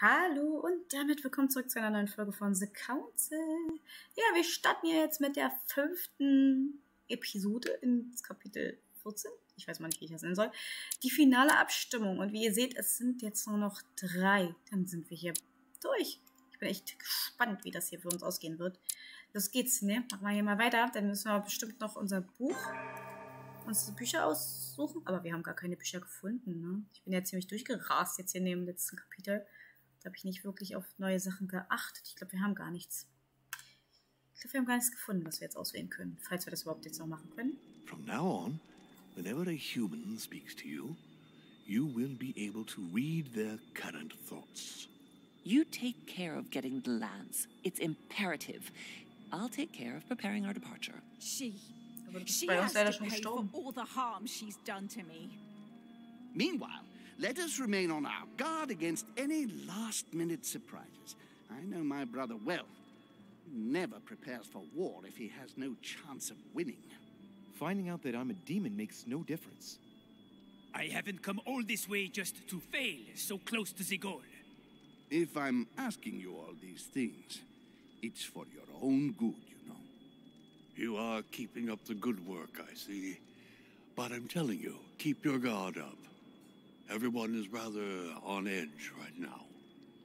Hallo und damit willkommen zurück zu einer neuen Folge von The Council. Ja, wir starten ja jetzt mit der fünften Episode ins Kapitel 14. Ich weiß mal nicht, wie ich das nennen soll. Die finale Abstimmung. Und wie ihr seht, es sind jetzt nur noch drei. Dann sind wir hier durch. Ich bin echt gespannt, wie das hier für uns ausgehen wird. Los geht's, ne? Machen wir hier mal weiter. Dann müssen wir bestimmt noch unser Buch, unsere Bücher aussuchen. Aber wir haben gar keine Bücher gefunden, ne? Ich bin ja ziemlich durchgerast jetzt hier neben dem letzten Kapitel. Da habe ich nicht wirklich auf neue Sachen geachtet. Ich glaube, wir haben gar nichts. Ich glaube, wir haben gar nichts gefunden, was wir jetzt auswählen können, falls wir das überhaupt jetzt noch machen können. From now on, whenever a human speaks to you, you will be able to read their current thoughts. You take care of getting the lands. It's imperative. I'll take care of preparing our departure. She. She bei uns has to schon pay for gestorben. all the harm she's done to me. Meanwhile, let us remain on our guard against any last minute surprises. I know my brother well. He never prepares for war if he has no chance of winning. Finding out that I'm a demon makes no difference. I haven't come all this way just to fail so close to the goal. If I'm asking you all these things, it's for your own good, you know. You are keeping up the good work, I see. But I'm telling you, keep your guard up. Everyone is rather on edge right now.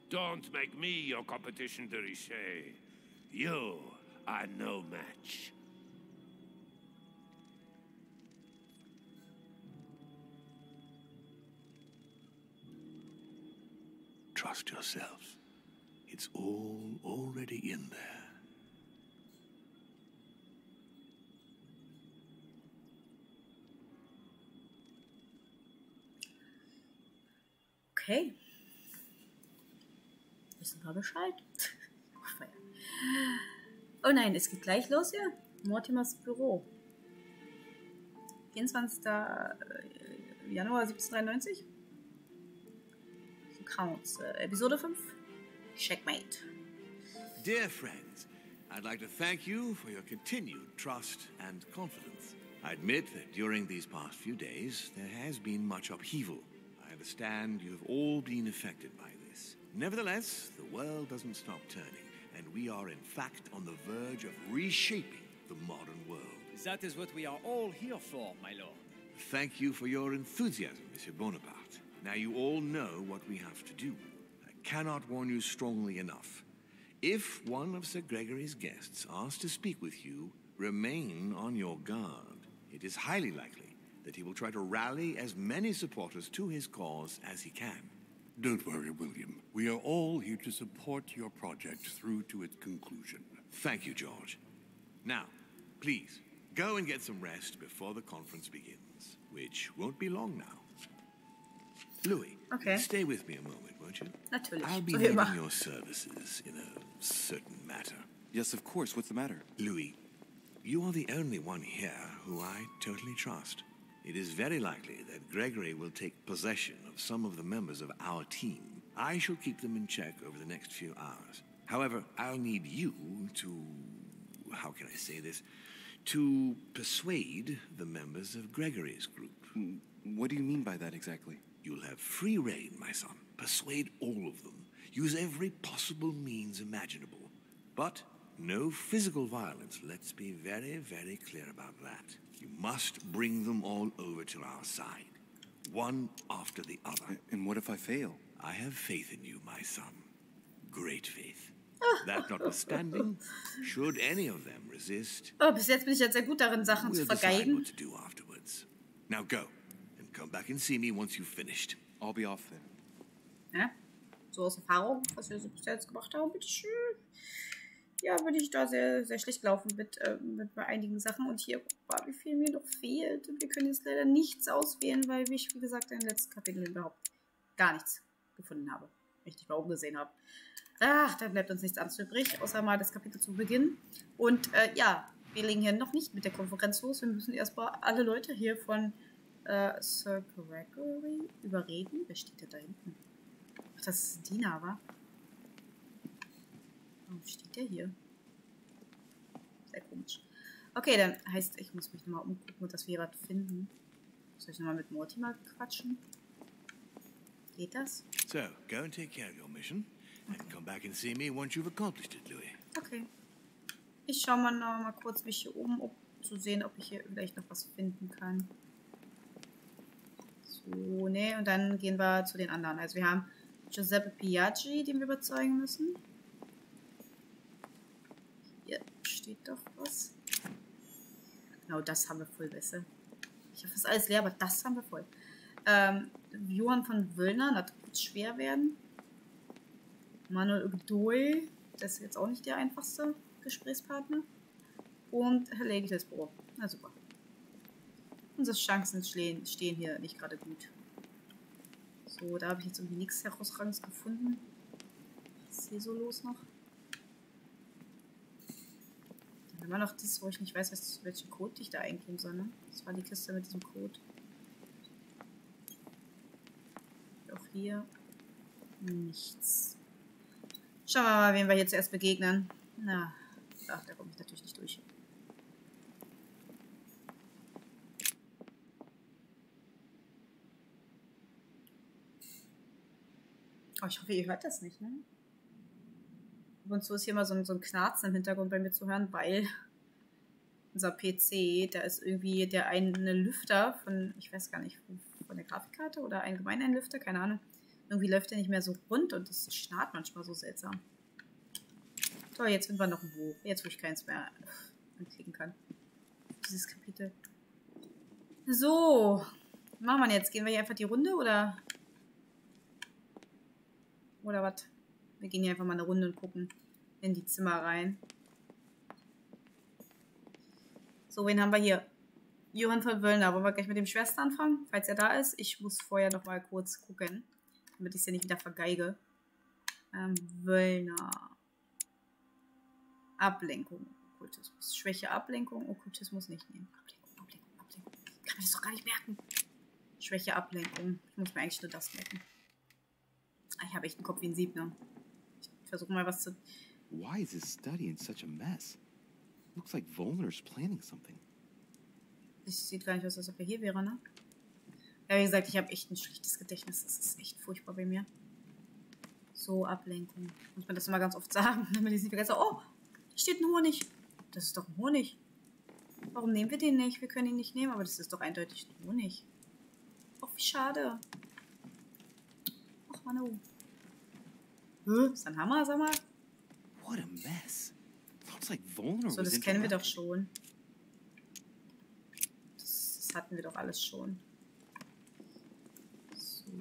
Don't make me your competition, de Richet. You are no match. Trust yourself. It's all already in there. Okay. Wissen wir Bescheid. Oh nein, es geht gleich los hier. Mortimers Büro. 24. Januar 1793. Counts. Äh, Episode 5. Checkmate. Dear friends, I'd like to thank you for your continued trust and confidence. I admit that during these past few days, there has been much upheaval. Understand you have all been affected by this. Nevertheless, the world doesn't stop turning, and we are in fact on the verge of reshaping the modern world. That is what we are all here for, my lord. Thank you for your enthusiasm, Monsieur Bonaparte. Now you all know what we have to do. I cannot warn you strongly enough. If one of Sir Gregory's guests asks to speak with you, remain on your guard. It is highly likely that he will try to rally as many supporters to his cause as he can. Don't worry, William. We are all here to support your project through to its conclusion. Thank you, George. Now, please, go and get some rest before the conference begins, which won't be long now. Louis, Okay. stay with me a moment, won't you? Natürlich. I'll be So needing your services in a certain matter. Yes, of course. What's the matter? Louis, you are the only one here who I totally trust. It is very likely that Gregory will take possession of some of the members of our team. I shall keep them in check over the next few hours. However, I'll need you to. How can I say this? To persuade the members of Gregory's group. Mm, what do you mean by that exactly? You'll have free reign, my son. Persuade all of them. Use every possible means imaginable. But no physical violence. Let's be very, very clear about that. You must bring them all over to our side, one after the other. And what if I fail? I have faith in you, my son. Great faith. That notwithstanding, should any of them resist, Oh, bis jetzt bin ich jetzt sehr gut darin, Sachen zu we'll decide vergeigen. what to do afterwards. Now go, and come back and see me once you've finished. I'll be off then. Ja? So aus Erfahrung, was wir so bis jetzt gemacht haben. Bitteschön. Ja, bin ich da sehr, sehr schlecht gelaufen mit, äh, mit einigen Sachen. Und hier, guck wie viel mir noch fehlt. Und wir können jetzt leider nichts auswählen, weil ich, wie gesagt, den letzten Kapiteln überhaupt gar nichts gefunden habe. Richtig mal umgesehen habe. Ach, da bleibt uns nichts anderes übrig, außer mal das Kapitel zu Beginn. Und äh, ja, wir legen hier noch nicht mit der Konferenz los. Wir müssen erstmal alle Leute hier von äh, Sir Gregory überreden. Wer steht denn da hinten? Ach, das ist Dina, wa? Steht der hier? Sehr komisch. Okay, dann heißt, ich muss mich nochmal umgucken und das wir was finden. Soll ich nochmal mit Mortimer quatschen? Geht das? So, go and take care of your mission, and come back and see me once you've accomplished it, Louis. Okay. Ich schau mal noch mal kurz mich hier um, um zu sehen, ob ich hier vielleicht noch was finden kann. So, ne, und dann gehen wir zu den anderen. Also wir haben Giuseppe Piaggi, den wir überzeugen müssen. Hier steht doch was. Genau, das haben wir voll besser. Ich hoffe, es ist alles leer, aber das haben wir voll. Ähm, Johann von Wöllner, das wird schwer werden. Manuel Ugdoi, das ist jetzt auch nicht der einfachste Gesprächspartner. Und Herr Lady Hillsborough. Na super. Unsere Chancen stehen hier nicht gerade gut. So, da habe ich jetzt irgendwie nichts herausragendes gefunden. Was ist hier so los noch? Wir noch das, wo ich nicht weiß, was, welchen Code ich da eingeben soll. Ne? Das war die Kiste mit diesem Code. Auch hier nichts. Schauen wir mal, wen wir hier zuerst begegnen. Na, ach, da komme ich natürlich nicht durch. Oh, ich hoffe, ihr hört das nicht, ne? Und zu ist hier mal so ein, so ein Knarzen im Hintergrund bei mir zu hören, weil unser PC, da ist irgendwie der eine Lüfter von, ich weiß gar nicht, von der Grafikkarte oder allgemein ein Lüfter, keine Ahnung. Irgendwie läuft der nicht mehr so rund und das schnarrt manchmal so seltsam. Toll, jetzt sind wir noch wo. Jetzt, wo ich keins mehr anklicken kann. Dieses Kapitel. So. Machen wir jetzt? Gehen wir hier einfach die Runde oder oder was? Wir gehen hier einfach mal eine Runde und gucken in die Zimmer rein. So, wen haben wir hier? Johann von Wöllner. Wollen wir gleich mit dem Schwester anfangen, falls er da ist? Ich muss vorher noch mal kurz gucken, damit ich es ja nicht wieder vergeige. Ähm, Wöllner. Ablenkung. Okkultismus. Schwäche, Ablenkung. Okkultismus nicht nehmen. Ablenkung, Ablenkung, Ablenkung. Kann man das doch gar nicht merken. Schwäche, Ablenkung. Ich muss mir eigentlich nur das merken. Ich habe echt einen Kopf wie ein Sieb, ne? Versuche mal was zu. Why is his study in such a mess? Looks like Volner's planning something. Es sieht gar nicht aus, als ob er hier wäre, ne? Ja, wie gesagt, ich habe echt ein schlechtes Gedächtnis. Das ist echt furchtbar bei mir. So, Ablenkung. Muss man das immer ganz oft sagen, damit ich es nicht vergesse. Oh, da steht ein Honig. Das ist doch ein Honig. Warum nehmen wir den nicht? Wir können ihn nicht nehmen, aber das ist doch eindeutig ein Honig. Och, wie schade. Ach, Mann, Hä? Ist ein Hammer, sag mal? What a mess. Looks like Volner So, das kennen wir doch schon. Das, das hatten wir doch alles schon. So.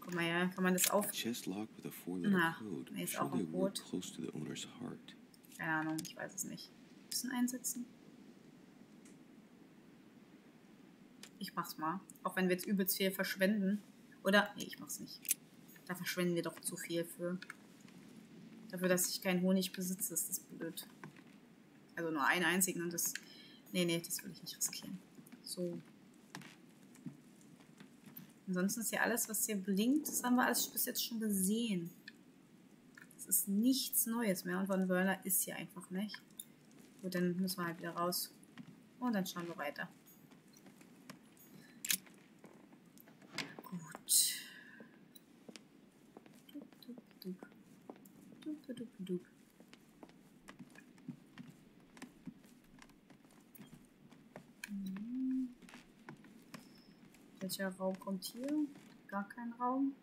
Guck mal her, kann man das auf... Chest locked with a four-letter Na, code. nee, ist auch ein a word Code. close to the owner's heart. Keine Ahnung, ich weiß es nicht. Bisschen einsetzen. Ich mach's mal. Auch wenn wir jetzt übelst viel verschwenden. Oder? Nee, ich mach's nicht. Da verschwenden wir doch zu viel für. Dafür, dass ich keinen Honig besitze, ist das blöd. Also nur einen einzigen und das. Nee, nee, das will ich nicht riskieren. So. Ansonsten ist ja alles, was hier blinkt, das haben wir alles bis jetzt schon gesehen. Es ist nichts Neues mehr und Von Wörner ist hier einfach nicht. Gut, dann müssen wir halt wieder raus. Und dann schauen wir weiter. Dup, dup, dup. Hm. Welcher Raum kommt hier? Gar kein Raum.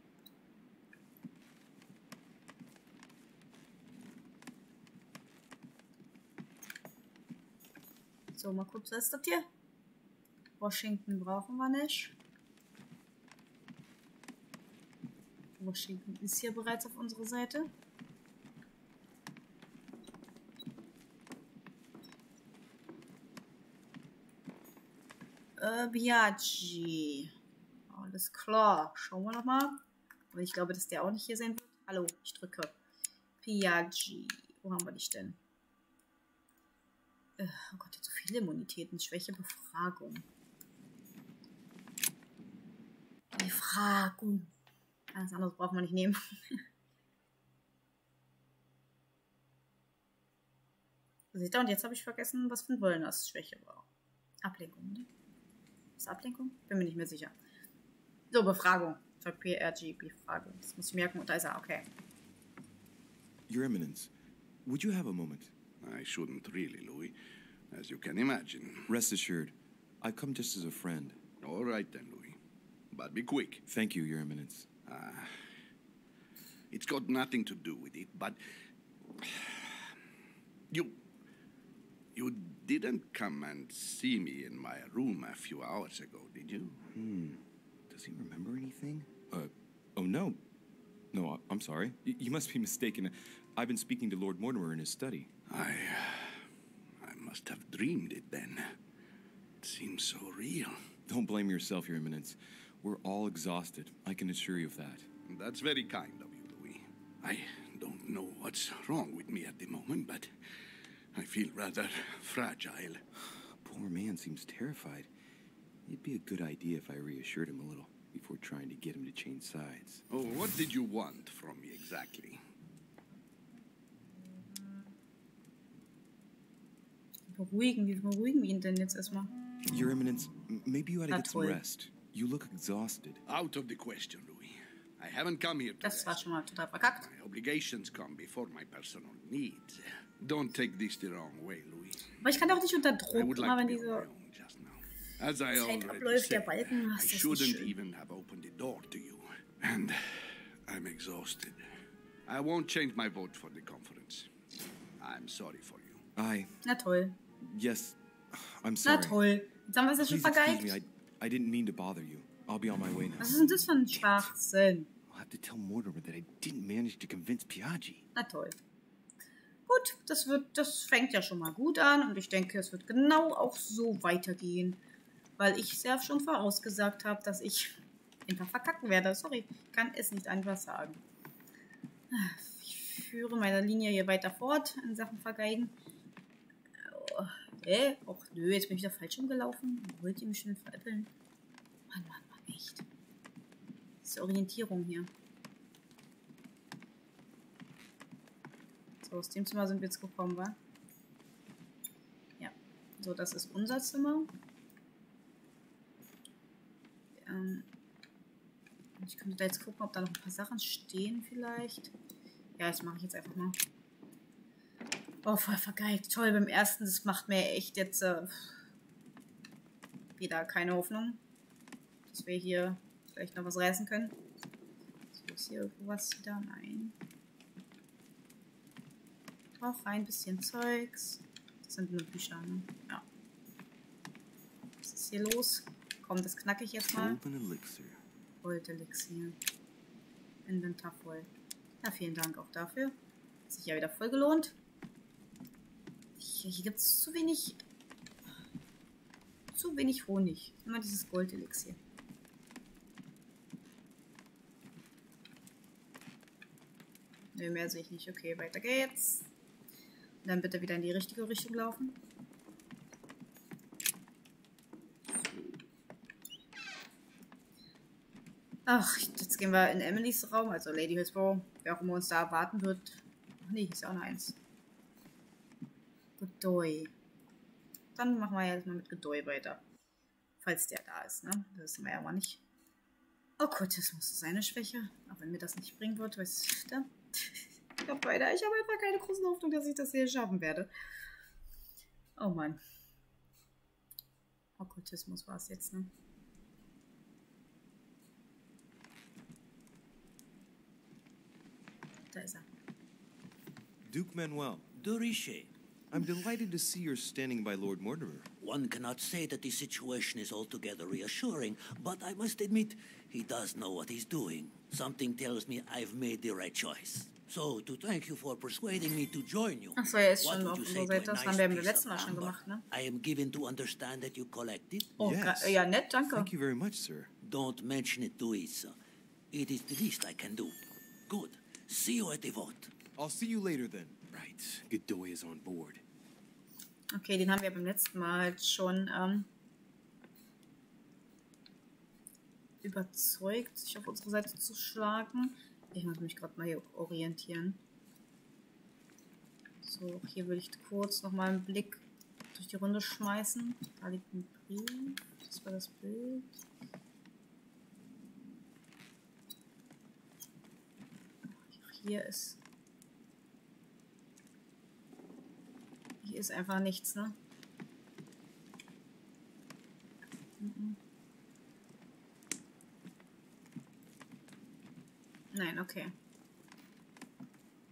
So, mal kurz, was ist das hier? Washington brauchen wir nicht. Washington ist hier bereits auf unserer Seite. Biaggi. Alles klar. Schauen wir noch mal. Aber ich glaube, dass der auch nicht hier sein wird. Hallo, ich drücke. Piaggi. Wo haben wir dich denn? Äh, oh Gott, jetzt so viele Immunitäten. Schwäche, Befragung. Befragung. Alles anderes brauchen wir nicht nehmen. Seht ihr, und jetzt habe ich vergessen, was von Wollners Schwäche war. Ablenkung, ne? Ist Ablenkung? Bin mir nicht mehr sicher. So, Befragung. Für PRG-Befragung. Das muss ich merken. Und da ist er, okay. Your Eminence, would you have a moment? I shouldn't really, Louis, as you can imagine. Rest assured, I come just as a friend. All right then, Louis. But be quick. Thank you, Your Eminence. It's got nothing to do with it, but you you didn't come and see me in my room a few hours ago, did you? Hmm. Does he remember anything? Uh, oh no. No, I- I'm sorry. Y- you must be mistaken. I've been speaking to Lord Mortimer in his study. I I must have dreamed it then. It seems so real. Don't blame yourself, Your Eminence. We're all exhausted. I can assure you of that. That's very kind of you, Louis. I don't know what's wrong with me at the moment, but I feel rather fragile. Poor man seems terrified. It'd be a good idea if I reassured him a little before trying to get him to change sides. Oh, what did you want from me exactly? Beruhigen. Wie beruhigen wir ihn denn jetzt erstmal? Your Eminence, maybe you ought to get some rest. You look exhausted. Out of the question, Louis. I haven't come here to Das war rest. schon mal total verkackt. My obligations come before my personal needs. Don't take this the wrong way, Louis. Aber ich kann auch nicht unter I Druck, like wenn on my diese. As I Zeit abläuft, der said, Balken, ach, I das ist nicht shouldn't schön. even have opened the door to you. And I'm exhausted. I won't change my vote for the conference. I'm sorry for you. I, Na toll. yes, I'm Na sorry. toll. Jetzt haben wir es ja schon vergeigt. me, I, I didn't mean to bother you. I'll be on my way now. Was ist denn das für ein Schwachsinn? I'll have to tell Mortimer that I didn't manage to convince Piaggi. Na toll. Gut, das wird, das fängt ja schon mal gut an und ich denke, es wird genau auch so weitergehen, weil ich ja schon vorausgesagt habe, dass ich einfach verkacken werde. Sorry, kann es nicht einfach sagen. Ich führe meine Linie hier weiter fort in Sachen Vergeigen. Oh, äh, och nö, jetzt bin ich da falsch rumgelaufen. Wollt ihr mich schon veräppeln? Mann, Mann, Mann, echt. Diese Orientierung hier. Aus dem Zimmer sind wir jetzt gekommen, wa? Ja. So, das ist unser Zimmer. Ähm, ich könnte da jetzt gucken, ob da noch ein paar Sachen stehen vielleicht. Ja, das mache ich jetzt einfach mal. Oh, voll vergeigt. Toll, beim ersten, das macht mir echt jetzt äh, wieder keine Hoffnung, dass wir hier vielleicht noch was reißen können. Ist hier irgendwo was wieder? Nein. Doch, ein bisschen Zeugs. Das sind nur Bücher, ne? Ja. Was ist hier los? Komm, das knacke ich jetzt mal. Gold Elixier. Inventar voll. Ja, vielen Dank auch dafür. Hat sich ja wieder voll gelohnt. Hier, hier gibt es zu wenig. Zu wenig Honig. Immer dieses Gold Elixier. Ne, mehr sehe ich nicht. Okay, weiter geht's. Dann bitte wieder in die richtige Richtung laufen. Ach, jetzt gehen wir in Emilys Raum, also Lady Hillsborough, wer auch immer uns da erwarten wird. Ach nee, ist ja auch noch eins. Godoy. Dann machen wir jetzt mal mit Godoy weiter. Falls der da ist, ne? Das wissen wir ja mal nicht. Okkultismus ist eine Schwäche. Auch wenn mir das nicht bringen wird, weißt du? Ich habe weiter. Ich habe einfach keine große Hoffnung, dass ich das hier schaffen werde. Oh Mann. Okkultismus war es jetzt, ne? Da ist er. Duke Manuel, De Richet, I'm delighted to see you're standing by Lord Mortimer. one cannot say that the situation is altogether reassuring, but I must admit he does know what he's doing. Something tells me I've made the right choice. So, to thank you for persuading me to join you. Ach so, er ist what schon would auf you say unserer to Seite. a Das nice haben wir beim piece letzten of Mal schon gemacht, ne? I am given to understand that you collect it. Oh, Yes. ja, nett, danke. Thank you very much, sir. Don't mention it to Isa. It is the least I can do. Good. See you at the vote. I'll see you later then. Right. Godoy is on board. Okay, den haben wir beim letzten Mal schon ähm, überzeugt, sich auf unsere Seite zu schlagen. Ich muss mich gerade mal hier orientieren. So, hier will ich kurz nochmal einen Blick durch die Runde schmeißen. Da liegt ein Brief. Das war das Bild. Hier ist... Hier ist einfach nichts, ne? Nein, okay.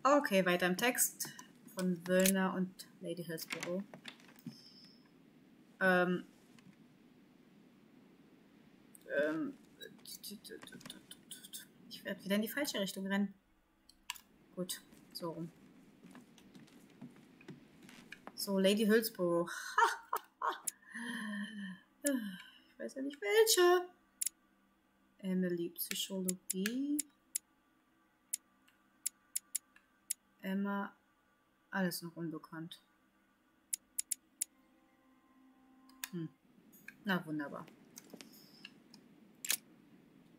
Okay, weiter im Text von Wöllner und Lady Hillsborough. Ähm, ähm, ich werde wieder in die falsche Richtung rennen. Gut, so rum. So, Lady Hillsborough. ich weiß ja nicht welche. Emily Psychologie. Emma, alles noch unbekannt. Hm. Na wunderbar.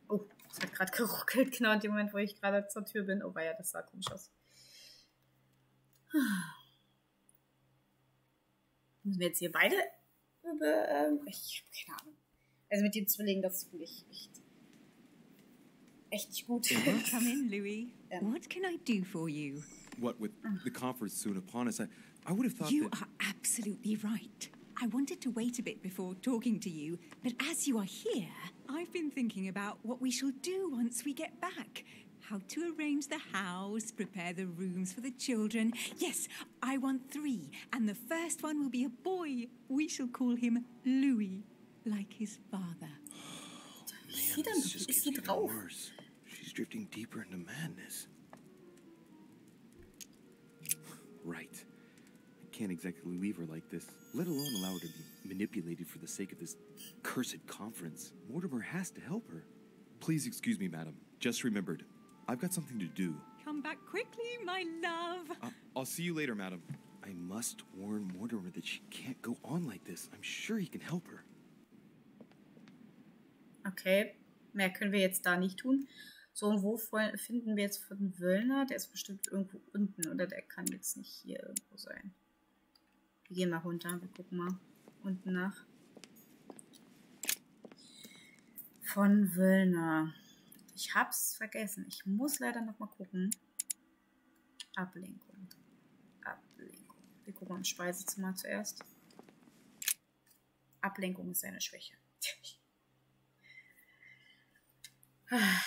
Oh, es hat gerade geruckelt, genau in dem Moment, wo ich gerade zur Tür bin. Oh, war ja, das sah komisch aus. Müssen wir jetzt hier beide über. Ähm, ich habe keine Ahnung. Also mit den Zwillingen, das finde ich echt. echt nicht gut. Come in, Louis. What can I do for you? What with mm. the conference soon upon us, I, I would have thought You that. are absolutely right. I wanted to wait a bit before talking to you, but as you are here, I've been thinking about what we shall do once we get back. How to arrange the house, prepare the rooms for the children. Yes, I want three, and the first one will be a boy. We shall call him Louis, like his father. Wie ist sie? This just keeps getting worse. She's drifting deeper into madness. Right. I can't exactly leave her like this, let alone allow her to be manipulated for the sake of this cursed conference. Mortimer has to help her. Please excuse me, madam. Just remembered. I've got something to do. Come back quickly, my love. I- I'll see you later, madam. I must warn Mortimer that she can't go on like this. I'm sure he can help her. Okay, mehr können wir jetzt da nicht tun. So, und wo voll- finden wir jetzt von Wöllner? Der ist bestimmt irgendwo unten, oder der kann jetzt nicht hier irgendwo sein. Wir gehen mal runter, wir gucken mal unten nach. Von Wöllner. Ich hab's vergessen. Ich muss leider noch mal gucken. Ablenkung. Ablenkung. Wir gucken ins Speisezimmer zuerst. Ablenkung ist seine Schwäche.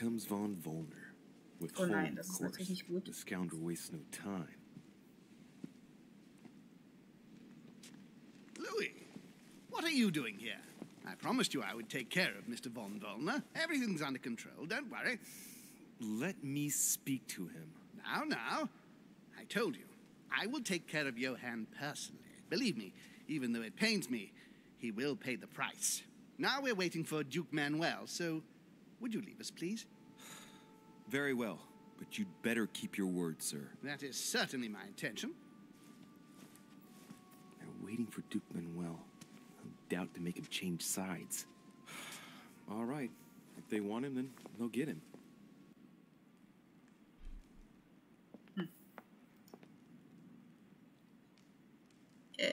comes Von Volner. With Oh nein, das ist course. natürlich nicht gut. The scoundrel wastes no time. Louis, what are you doing here? I promised you I would take care of Mr. Von Volner. Everything's under control, don't worry. Let me speak to him. Now, now, I told you, I will take care of Johann personally. Believe me, even though it pains me, he will pay the price. Now we're waiting for Duke Manuel, so would you leave us, please? Very well, but you'd better keep your word, sir. That is certainly my intention. They're waiting for Duke Manuel. No doubt to make him change sides. All right. If they want him, then they'll get him. Hmm. Eh,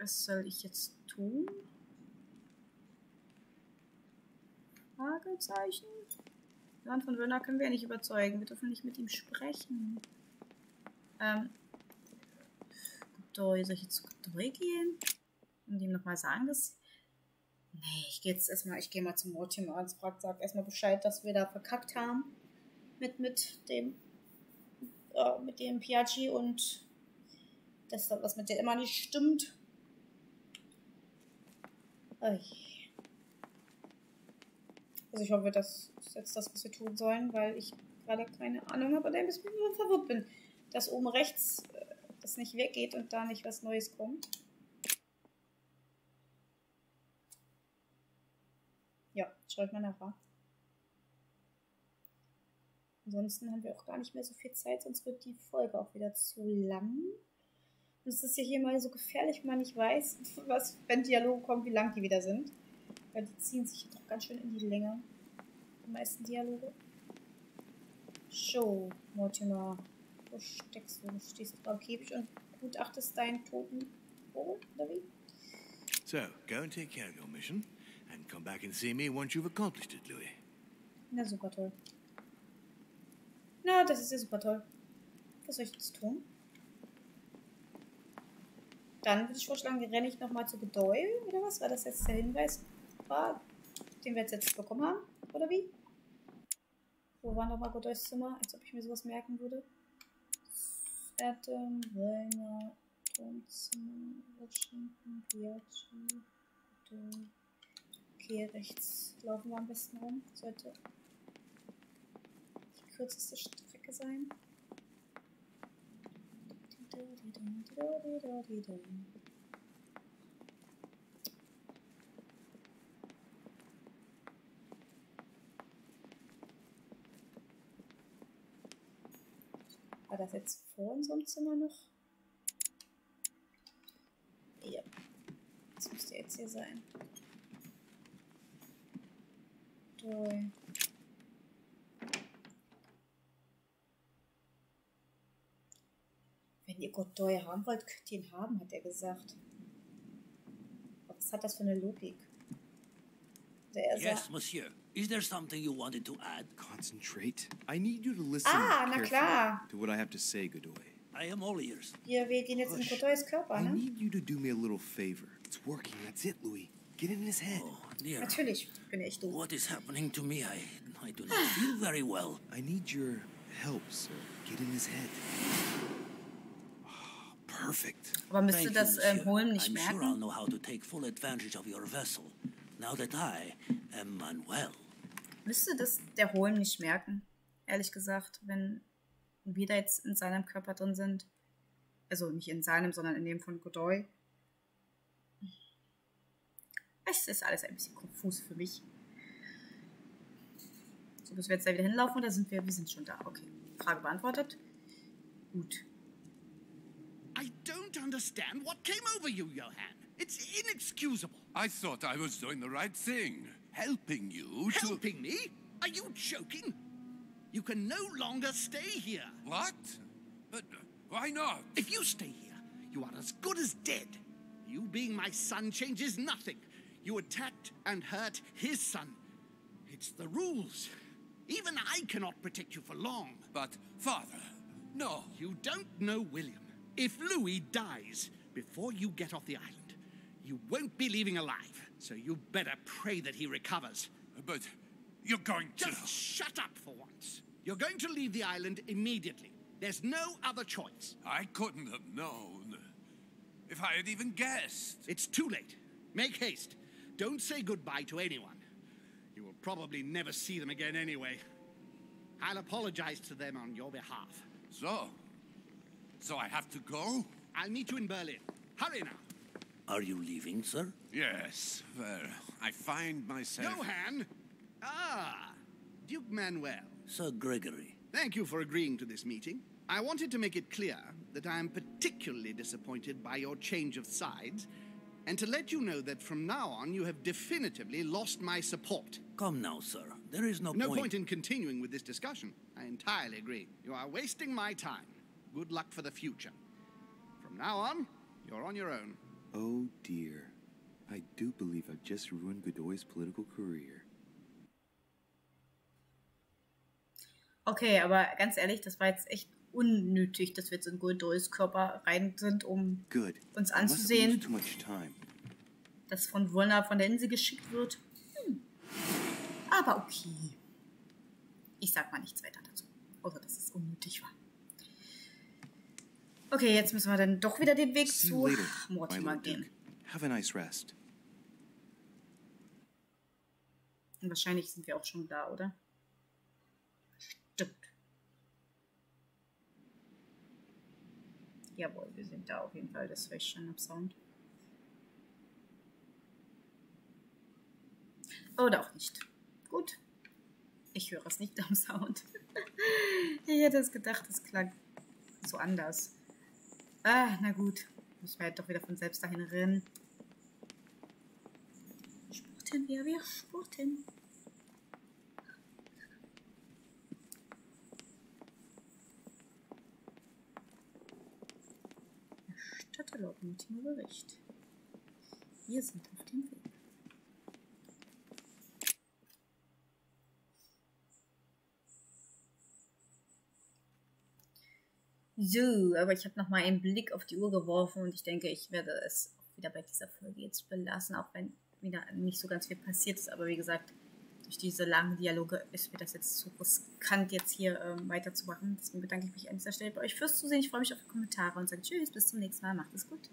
was soll ich jetzt tun? Fragezeichen? Johann von Wöllner können wir ja nicht überzeugen. Wir dürfen nicht mit ihm sprechen. Ähm. Godoy, soll ich jetzt zu Godoy gehen? Und ihm nochmal sagen, dass. Nee, ich gehe jetzt erstmal, ich gehe mal zum Mortimer und frag, sag erstmal Bescheid, dass wir da verkackt haben. Mit, mit dem. Äh, mit dem Piaggi und dass da was mit der immer nicht stimmt. Ei. Also ich hoffe, das ist jetzt das, was wir tun sollen, weil ich gerade keine Ahnung habe und ein bisschen verwirrt bin, dass oben rechts äh, das nicht weggeht und da nicht was Neues kommt. Ja, schau ich mal nachher. Ansonsten haben wir auch gar nicht mehr so viel Zeit, sonst wird die Folge auch wieder zu lang. Und es ist ja hier mal so gefährlich, man nicht weiß, was, wenn Dialoge kommen, wie lang die wieder sind. Weil die ziehen sich doch ganz schön in die Länge. Die meisten Dialoge. So, Mortimer. Wo steckst du? Du stehst drauf Käfig und gutachtest deinen toten Vogel, oder wie? So, go and take care of your mission, and come back and see me once you've accomplished it, Louis. Na, super toll. Na, das ist ja super toll. Was soll ich jetzt tun? Dann würde ich vorschlagen, renne ich nochmal zu Bedeul, oder was? Weil das jetzt der Hinweis war, den wir jetzt, jetzt bekommen haben, oder wie? Wo war nochmal Godoys Zimmer? Als ob ich mir sowas merken würde. Adam, Wellner, Wohnzimmer, Washington, Biachi. Okay, rechts laufen wir am besten rum. Sollte die kürzeste Strecke sein. Das jetzt vor unserem Zimmer noch? Ja. Das müsste jetzt hier sein. Toll. Wenn ihr Godoy haben wollt, könnt ihr ihn haben, hat er gesagt. Was hat das für eine Logik? Der er Yes, sagt, monsieur. Is there something you wanted to add? Concentrate. I need you to listen Ah, na carefully klar. to what I have to say, Godoy. I am all ears. wir, wir gehen jetzt in Godoys Körper, I need you to do me a little favor. It's working. That's it, Louis. Get in his head. Oh, dear. Natürlich, bin ich doof. What is happening to me? I, I do not feel very well. I need your help, sir. Get in his head. Ah, Perfect. Aber müsste Thank das you, ähm, monsieur. Holm nicht I'm sure I'll know how to take full advantage of your vessel. Now that I am Manuel. Müsste das der Holm nicht merken, ehrlich gesagt, wenn wir da jetzt in seinem Körper drin sind. Also nicht in seinem, sondern in dem von Godoy. Es ist alles ein bisschen konfus für mich. So, müssen wir jetzt da wieder hinlaufen oder sind wir? Wir sind schon da. Okay. Frage beantwortet. Gut. I don't understand what came over you, Johann. It's inexcusable. I thought I was doing the right thing, helping you to. Helping me? Are you joking? You can no longer stay here. What? But why not? If you stay here, you are as good as dead. You being my son changes nothing. You attacked and hurt his son. It's the rules. Even I cannot protect you for long. But, Father, no. You don't know William. If Louis dies before you get off the island, you won't be leaving alive. So you better pray that he recovers. But you're going to. Just shut up for once. You're going to leave the island immediately. There's no other choice. I couldn't have known. If I had even guessed. It's too late. Make haste. Don't say goodbye to anyone. You will probably never see them again anyway. I'll apologize to them on your behalf. So? So I have to go? I'll meet you in Berlin. Hurry now. Are you leaving, sir? Yes. Well, I find myself. Johann! Ah, Duke Manuel. Sir Gregory. Thank you for agreeing to this meeting. I wanted to make it clear that I am particularly disappointed by your change of sides, and to let you know that from now on you have definitively lost my support. Come now, sir. There is no, No point. point in continuing with this discussion. I entirely agree. You are wasting my time. Good luck for the future. From now on, you're on your own. Oh dear. I do believe I've just ruined Godoy's political career. Okay, aber ganz ehrlich, das war jetzt echt unnötig, dass wir jetzt in Godoys Körper rein sind, um Good. uns anzusehen, dass von Wolna von der Insel geschickt wird. Hm. Aber okay. Ich sag mal nichts weiter dazu. Außer, dass es unnötig war. Okay, jetzt müssen wir dann doch wieder den Weg See zu later, Mortimer gehen. Have a nice rest. Und wahrscheinlich sind wir auch schon da, oder? Stimmt. Jawohl, wir sind da auf jeden Fall. Das höre ich schon am Sound. Oder auch nicht. Gut. Ich höre es nicht am Sound. ich hätte es gedacht, es klang so anders. Ah, na gut. Ich halt werde doch wieder von selbst dahin rennen. Spurten wir, wir spurten. Stadtlaubmutige Bericht. Wir sind auf dem Weg. So, aber ich habe noch mal einen Blick auf die Uhr geworfen und ich denke, ich werde es auch wieder bei dieser Folge jetzt belassen, auch wenn wieder nicht so ganz viel passiert ist. Aber wie gesagt, durch diese langen Dialoge ist mir das jetzt zu riskant, jetzt hier ähm, weiterzumachen. Deswegen bedanke ich mich an dieser Stelle bei euch fürs Zusehen. Ich freue mich auf die Kommentare und sage Tschüss, bis zum nächsten Mal. Macht es gut.